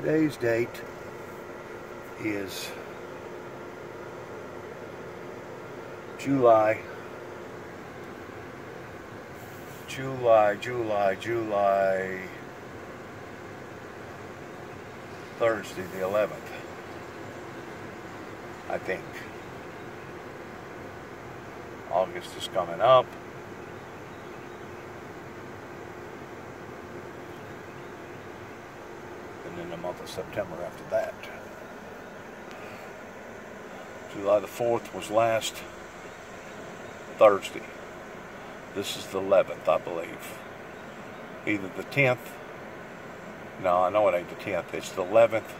Today's date is July, July, July, July, Thursday the 11th, I think. August is coming up. And then the month of September after that. July the 4th was last Thursday. This is the 11th, I believe. Either the 10th. No, I know it ain't the 10th. It's the 11th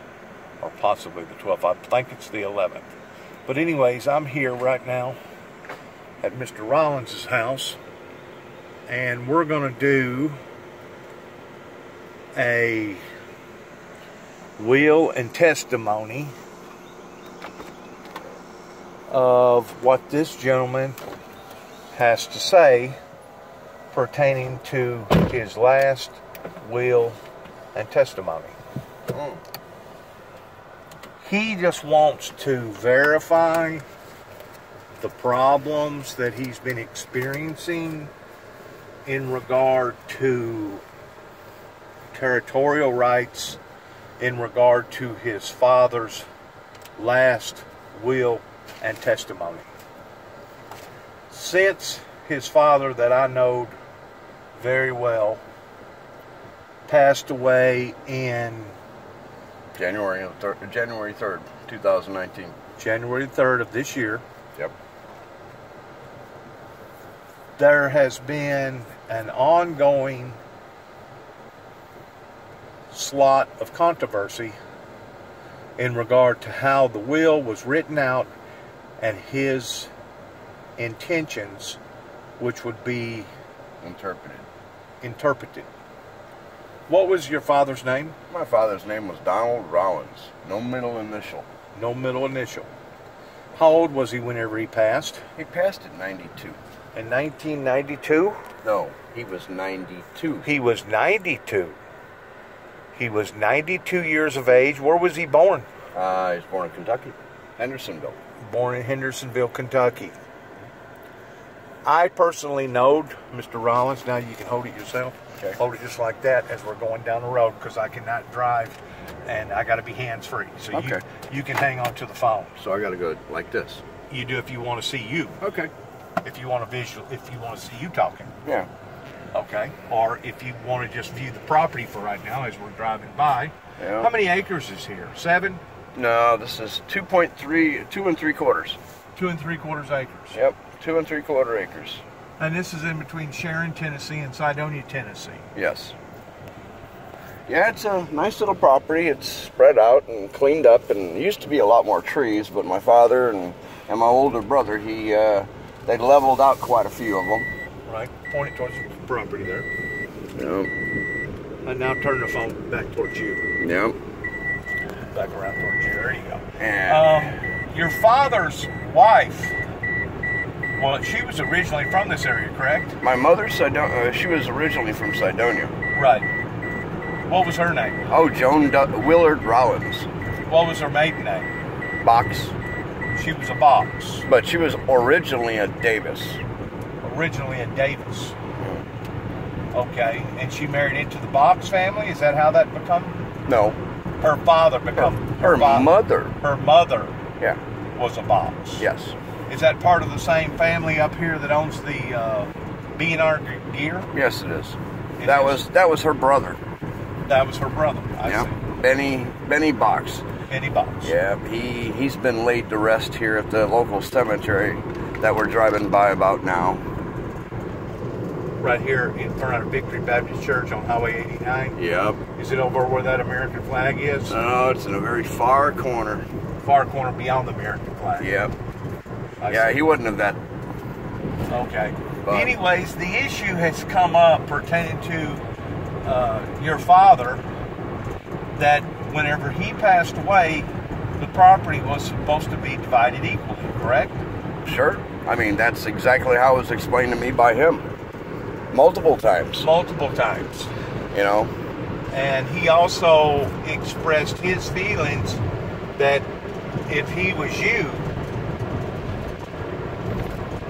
or possibly the 12th. I think it's the 11th. But anyways, I'm here right now at Mr. Rollins' house and we're going to do a will and testimony of what this gentleman has to say pertaining to his last will and testimony. Mm. He just wants to verify the problems that he's been experiencing in regard to territorial rights in regard to his father's last will and testimony. Since his father, that I knowed very well, passed away in January of thir- January third, two thousand nineteen. January 3rd of this year, Yep. there has been an ongoing slot of controversy in regard to how the will was written out and his intentions, which would be Interpreted. interpreted. What was your father's name? My father's name was Donald Rollins. No middle initial. No middle initial. How old was he whenever he passed? He passed at ninety-two. In 1992? No, he was ninety-two. He was 92. He was 92 years of age. Where was he born? Uh, he was born in Kentucky, Hendersonville. Born in Hendersonville, Kentucky. I personally knowed Mr. Rollins. Now you can hold it yourself. Okay. Hold it just like that as we're going down the road because I cannot drive and I got to be hands free. So you, you can hang on to the phone. So I got to go like this. You do if you want to see you. Okay. If you want to visual, if you want to see you talking. Yeah. Okay. Or if you want to just view the property for right now as we're driving by. Yeah. How many acres is here? Seven? No, this is two point three, two and three quarters. Two and three quarters acres. Yep. Two and three quarter acres. And this is in between Sharon, Tennessee and Sidonia, Tennessee. Yes. Yeah, it's a nice little property. It's spread out and cleaned up, and used to be a lot more trees. But my father and, and my older brother, he uh, they leveled out quite a few of them. Right. Point it towards the property there. Yep. And now turn the phone back towards you. Yep. Back around towards you. There you go. And Um, your father's wife, well, she was originally from this area, correct? my mother, Sidon- uh, she was originally from Sidonia. Right. What was her name? Oh, Joan du- Willard Rollins, What was her maiden name? Box, She was a Box. but she was originally a Davis. Originally a Davis. Okay. And she married into the Box family? Is that how that become? No, Her father become her fa- mother. Her mother Yeah. was a Box. Yes. Is that part of the same family up here that owns the uh, B&R gear? Yes, it is. It That is. was that was her brother. That was her brother. I yeah. see. Benny Benny Box. Eddie Box. Yeah, he he's been laid to rest here at the local cemetery that we're driving by about now. Right here in front of Victory Baptist Church on Highway 89. Yep. Is it over where that American flag is? No, it's in a very far corner. Far corner beyond the American flag. Yep. I Yeah, see. he wouldn't have that. Okay. But- Anyways, the issue has come up pertaining to uh, your father that whenever he passed away, the property was supposed to be divided equally, correct? Sure. I mean, that's exactly how it was explained to me by him. Multiple times, Multiple times. you know. And he also expressed his feelings that if he was you,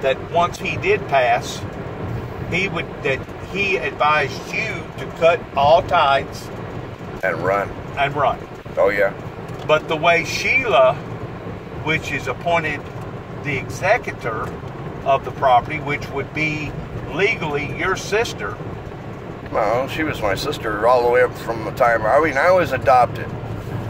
that once he did pass, he would that he advised you to cut all ties And run. and run. Oh yeah. But the way Sheila, which is appointed the executor of the property, which would be legally your sister, Well, she was my sister all the way up from the time. I mean, I was adopted.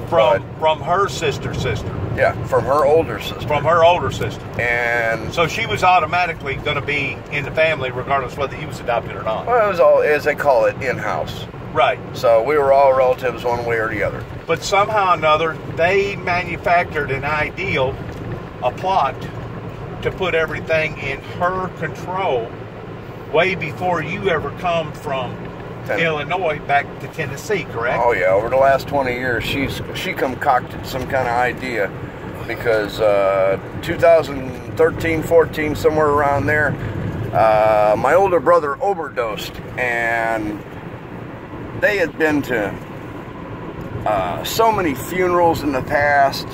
from from her sister sister, Yeah, from her older sister. from her older sister. and So she was automatically going to be in the family, regardless whether he was adopted or not. well, it was all as they call it in-house. Right. So we were all relatives one way or the other. But somehow or another, they manufactured an ideal, a plot, to put everything in her control way before you ever come from Ten- Illinois back to Tennessee, correct? Oh yeah, over the last 20 years, she's she concocted some kind of idea because uh, 2013, 14, somewhere around there, uh, my older brother overdosed, and they had been to uh, so many funerals in the past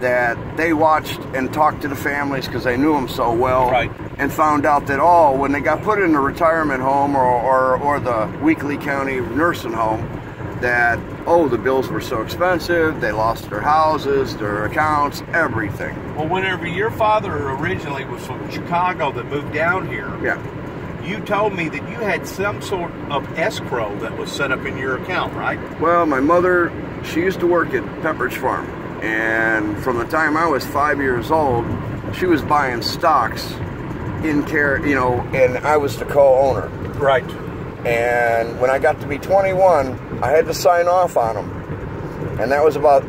that they watched and talked to the families because they knew them so well Right. And found out that all when they got put in the retirement home or, or, or the Weakley County nursing home that oh the bills were so expensive they lost their houses their accounts everything Well, whenever your father originally was from Chicago that moved down here, yeah you told me that you had some sort of escrow that was set up in your account, right? well my mother she used to work at Pepperidge Farm and from the time I was five years old she was buying stocks in care you know and I was the co-owner Right. And when I got to be 21, I had to sign off on them. And that was about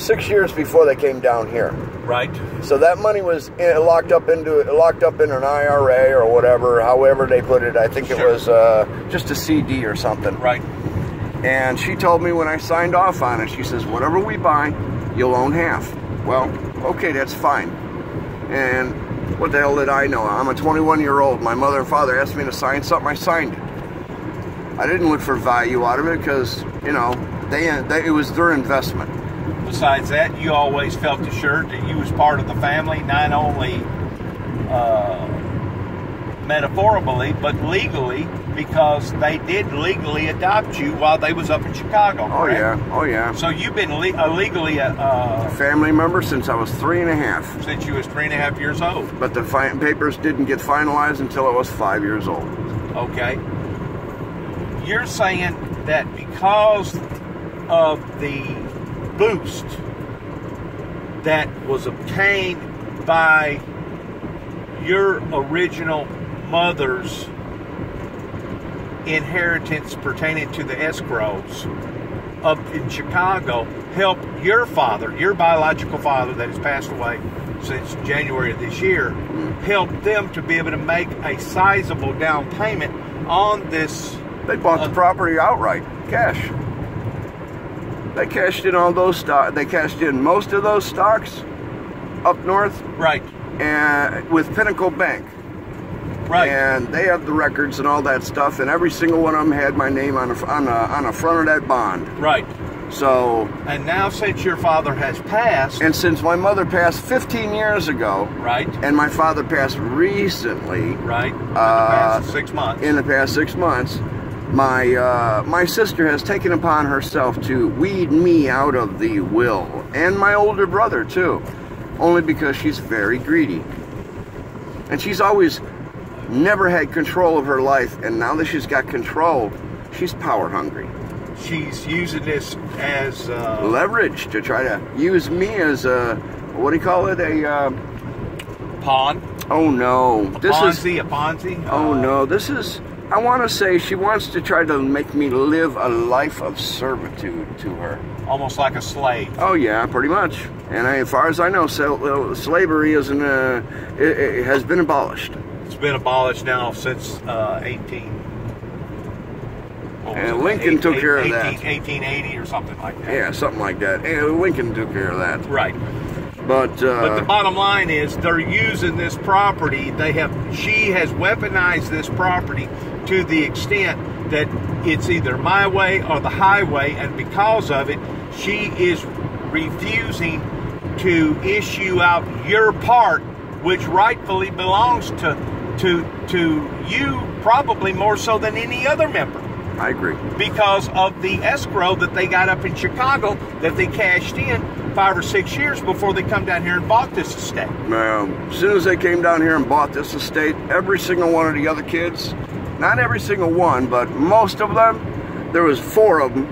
six years before they came down here. Right. So that money was in, locked up into locked up in an IRA or whatever, however they put it. I think it was uh, just a CD or something. Right. And she told me when I signed off on it, she says, "Whatever we buy, you'll own half." Well, okay, that's fine. And what the hell did I know? I'm a 21 year old. My mother and father asked me to sign something. I signed it. I didn't look for value out of it because you know they, they it was their investment. Besides that, you always felt assured that you was part of the family, not only uh, metaphorically but legally, because they did legally adopt you while they was up in Chicago. Oh correct? yeah, oh yeah. So you've been le- uh, legally uh, uh, Family member since I was three and a half. since you was three and a half years old. But the papers didn't get finalized until I was five years old. Okay. You're saying that because of the boost that was obtained by your original mother's inheritance pertaining to the escrows up in Chicago help your father, your biological father that has passed away since January of this year, help them to be able to make a sizable down payment on this. They bought the Uh, property outright, cash. They cashed in all those stock. They cashed in most of those stocks up north Right, and with Pinnacle Bank. Right. And they have the records and all that stuff, and every single one of them had my name on the on the, on the front of that bond. Right. So, And now, since your father has passed, and since my mother passed 15 years ago, right, and my father passed recently right, in the Uh, past six months, in the past six months, my uh, my sister has taken upon herself to weed me out of the will, and my older brother too, only because she's very greedy, and she's always never had control of her life, and now that she's got control, she's power hungry. she's using this as uh, Leverage to try to use me as a what do you call it? A uh, pawn, oh no, this is a Ponzi. Oh uh, no, this is. I want to say she wants to try to make me live a life of servitude to her. almost like a slave. Oh yeah, pretty much. And I, as far as I know, uh, slavery isn't. Uh, it, it has been abolished. It's been abolished now since uh, 18. And Lincoln eight- took eight- care of that. 1880 or something like that. Yeah, something like that. And Lincoln took care of that. Right. But, uh, But the bottom line is they're using this property. They have she has weaponized this property to the extent that it's either my way or the highway, and because of it, she is refusing to issue out your part, which rightfully belongs to to to you, probably more so than any other member I agree. because of the escrow that they got up in Chicago that they cashed in five or six years before they come down here and bought this estate. Um, as soon as they came down here and bought this estate, every single one of the other kids, not every single one, but most of them, there was four of them,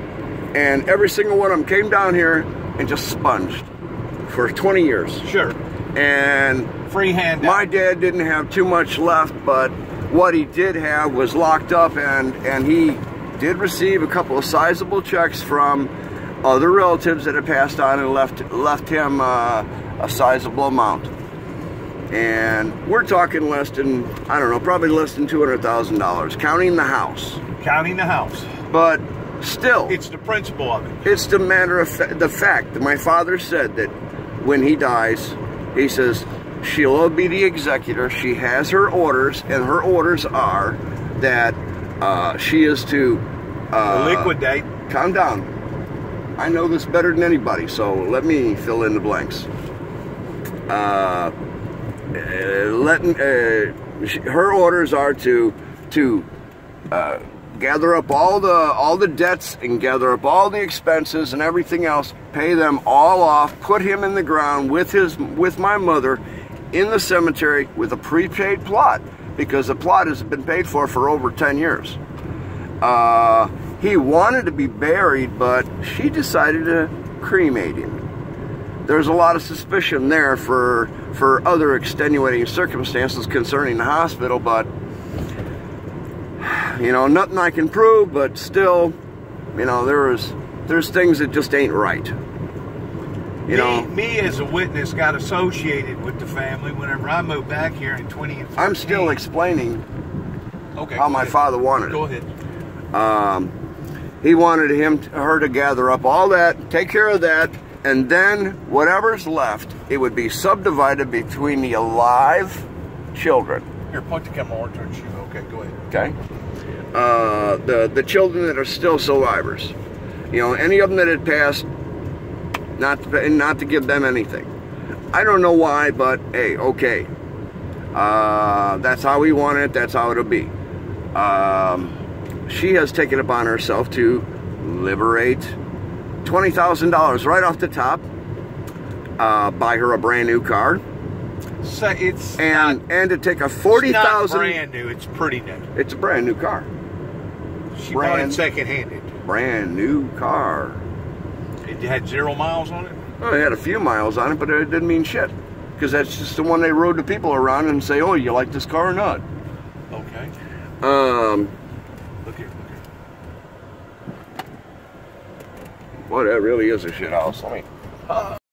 and every single one of them came down here and just sponged for 20 years. Sure, And free handout. my dad didn't have too much left, but what he did have was locked up, and and he did receive a couple of sizable checks from other relatives that had passed on and left left him uh, a sizable amount. And we're talking less than I don't know, probably less than two hundred thousand dollars, counting the house. counting the house. But still, It's the principle of it. it's the matter of fa- the fact that my father said that when he dies, he says she'll be the executor. She has her orders, and her orders are that uh, she is to uh, Liquidate. Calm down. I know this better than anybody, so let me fill in the blanks. Uh, uh, letting uh, sh- her orders are to to uh, gather up all the all the debts and gather up all the expenses and everything else, pay them all off, put him in the ground with his with my mother in the cemetery with a prepaid plot because the plot has been paid for for over 10 years. Uh, he wanted to be buried, but she decided to cremate him. There's a lot of suspicion there for for other extenuating circumstances concerning the hospital, but you know, nothing I can prove, but still, you know, there is there's things that just ain't right. You me, know, me as a witness got associated with the family whenever I moved back here in 2014. I'm still explaining okay, how my ahead. father wanted it. Go ahead. Um, he wanted him, her to gather up all that, take care of that, and then whatever's left, it would be subdivided between the alive children. Here, point the camera towards you. Okay, go ahead. Okay, uh, the the children that are still survivors. You know, any of them that had passed, not to, not to give them anything. I don't know why, but hey, okay. Uh, that's how we want it. That's how it'll be. Um, she has taken upon herself to liberate twenty thousand dollars right off the top. Uh, buy her a brand new car, So it's and not, and to take a forty not brand new. It's pretty new. It's a brand new car. She bought it Brand- second-handed. Brand new car. It had zero miles on it. Well, it had a few miles on it, but it didn't mean shit. Because that's just the one they rode the people around and say, oh, you like this car or not? Okay. Um, Look here. Look here. boy, that really is a shit house. Let me